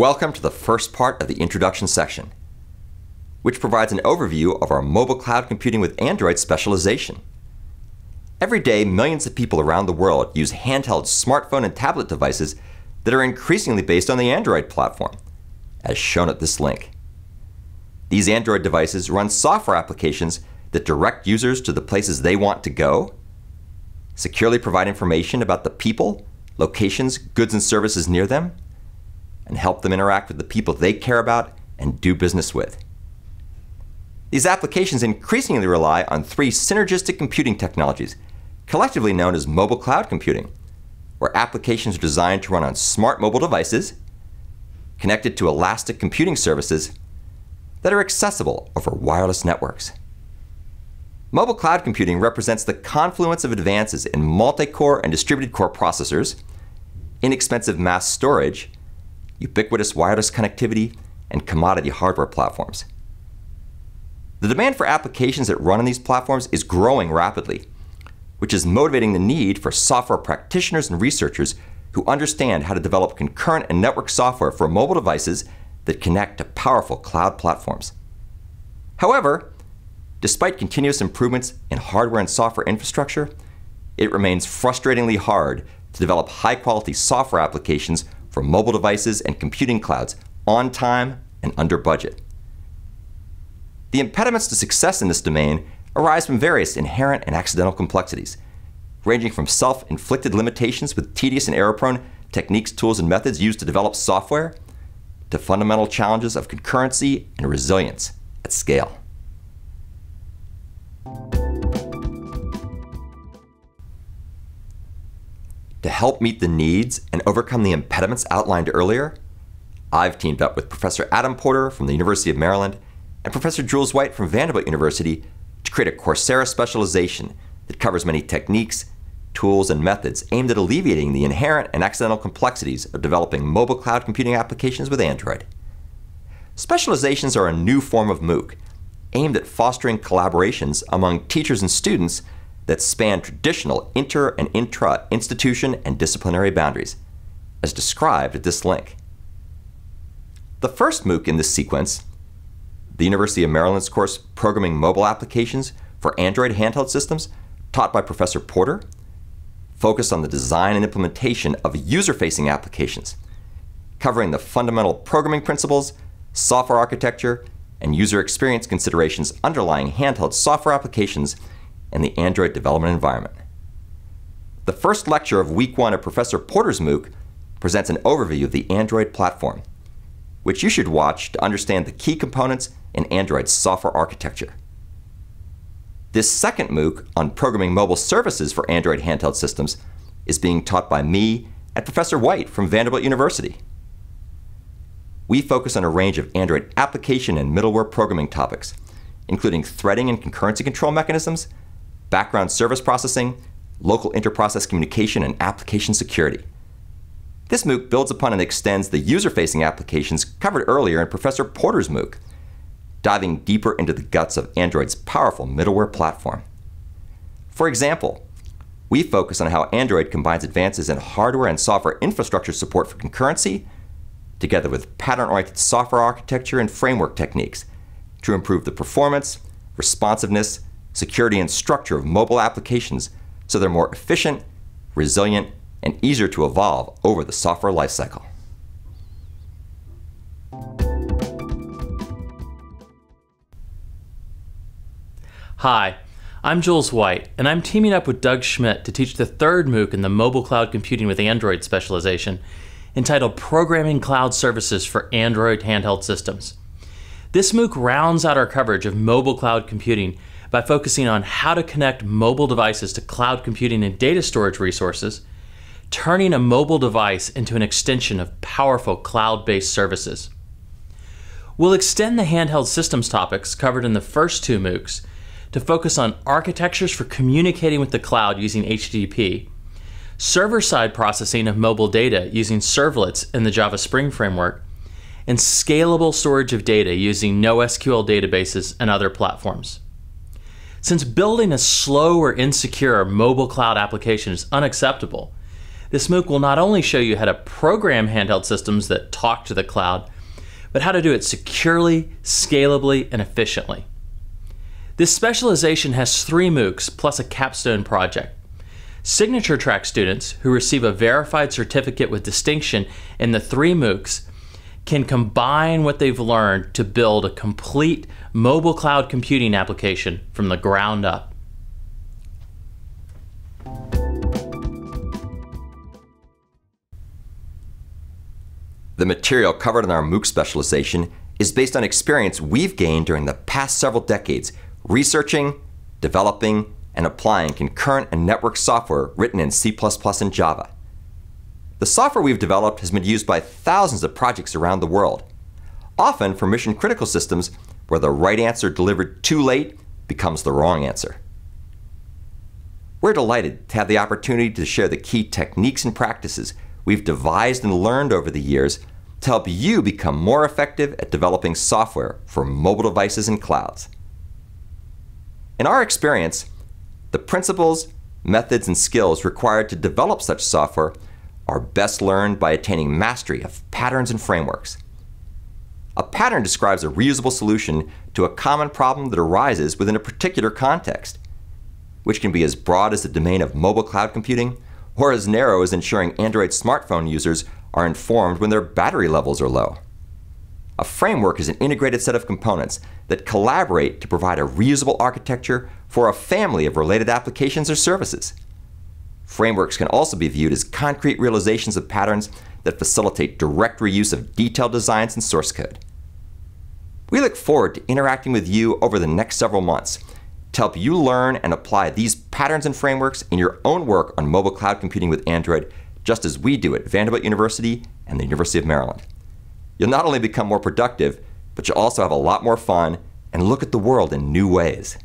Welcome to the first part of the introduction section, which provides an overview of our mobile cloud computing with Android specialization. Every day, millions of people around the world use handheld smartphone and tablet devices that are increasingly based on the Android platform, as shown at this link. These Android devices run software applications that direct users to the places they want to go, securely provide information about the people, locations, goods, and services near them, and help them interact with the people they care about and do business with. These applications increasingly rely on three synergistic computing technologies, collectively known as mobile cloud computing, where applications are designed to run on smart mobile devices, connected to elastic computing services that are accessible over wireless networks. Mobile cloud computing represents the confluence of advances in multi-core and distributed core processors, inexpensive mass storage, ubiquitous wireless connectivity, and commodity hardware platforms. The demand for applications that run on these platforms is growing rapidly, which is motivating the need for software practitioners and researchers who understand how to develop concurrent and network software for mobile devices that connect to powerful cloud platforms. However, despite continuous improvements in hardware and software infrastructure, it remains frustratingly hard to develop high quality software applications for mobile devices and computing clouds on time and under budget. The impediments to success in this domain arise from various inherent and accidental complexities, ranging from self inflicted limitations with tedious and error prone techniques, tools, and methods used to develop software to fundamental challenges of concurrency and resilience at scale. To help meet the needs and overcome the impediments outlined earlier, I've teamed up with Professor Adam Porter from the University of Maryland and Professor Jules White from Vanderbilt University to create a Coursera specialization that covers many techniques, tools, and methods aimed at alleviating the inherent and accidental complexities of developing mobile cloud computing applications with Android. Specializations are a new form of MOOC aimed at fostering collaborations among teachers and students that span traditional inter and intra institution and disciplinary boundaries, as described at this link. The first MOOC in this sequence, the University of Maryland's course Programming Mobile Applications for Android Handheld Systems, taught by Professor Porter, focused on the design and implementation of user facing applications, covering the fundamental programming principles, software architecture, and user experience considerations underlying handheld software applications and the Android development environment. The first lecture of week one of Professor Porter's MOOC presents an overview of the Android platform, which you should watch to understand the key components in Android's software architecture. This second MOOC on programming mobile services for Android handheld systems is being taught by me and Professor White from Vanderbilt University. We focus on a range of Android application and middleware programming topics, including threading and concurrency control mechanisms, background service processing, local interprocess communication, and application security. This MOOC builds upon and extends the user-facing applications covered earlier in Professor Porter's MOOC, diving deeper into the guts of Android's powerful middleware platform. For example, we focus on how Android combines advances in hardware and software infrastructure support for concurrency, together with pattern-oriented software architecture and framework techniques to improve the performance, responsiveness, security, and structure of mobile applications so they're more efficient, resilient, and easier to evolve over the software lifecycle. Hi, I'm Jules White, and I'm teaming up with Doug Schmidt to teach the third MOOC in the Mobile Cloud Computing with Android specialization, entitled Programming Cloud Services for Android Handheld Systems. This MOOC rounds out our coverage of mobile cloud computing by focusing on how to connect mobile devices to cloud computing and data storage resources, turning a mobile device into an extension of powerful cloud based services. We'll extend the handheld systems topics covered in the first two MOOCs to focus on architectures for communicating with the cloud using HTTP, server side processing of mobile data using servlets in the Java Spring framework, and scalable storage of data using NoSQL databases and other platforms. Since building a slow or insecure mobile cloud application is unacceptable, This MOOC will not only show you how to program handheld systems that talk to the cloud, but how to do it securely, scalably, and efficiently. This specialization has three MOOCs plus a capstone project. Signature track students who receive a verified certificate with distinction in the three MOOCs can combine what they've learned to build a complete mobile cloud computing application from the ground up. The material covered in our MOOC specialization is based on experience we've gained during the past several decades researching, developing, and applying concurrent and network software written in C++ and Java. The software we've developed has been used by thousands of projects around the world, often for mission critical systems where the right answer delivered too late becomes the wrong answer. We're delighted to have the opportunity to share the key techniques and practices we've devised and learned over the years to help you become more effective at developing software for mobile devices and clouds. In our experience, the principles, methods, and skills required to develop such software are best learned by attaining mastery of patterns and frameworks. A pattern describes a reusable solution to a common problem that arises within a particular context, which can be as broad as the domain of mobile cloud computing or as narrow as ensuring Android smartphone users are informed when their battery levels are low. A framework is an integrated set of components that collaborate to provide a reusable architecture for a family of related applications or services. Frameworks can also be viewed as concrete realizations of patterns that facilitate direct reuse of detailed designs and source code. We look forward to interacting with you over the next several months to help you learn and apply these patterns and frameworks in your own work on mobile cloud computing with Android just as we do at Vanderbilt University and the University of Maryland. You'll not only become more productive, but you'll also have a lot more fun and look at the world in new ways.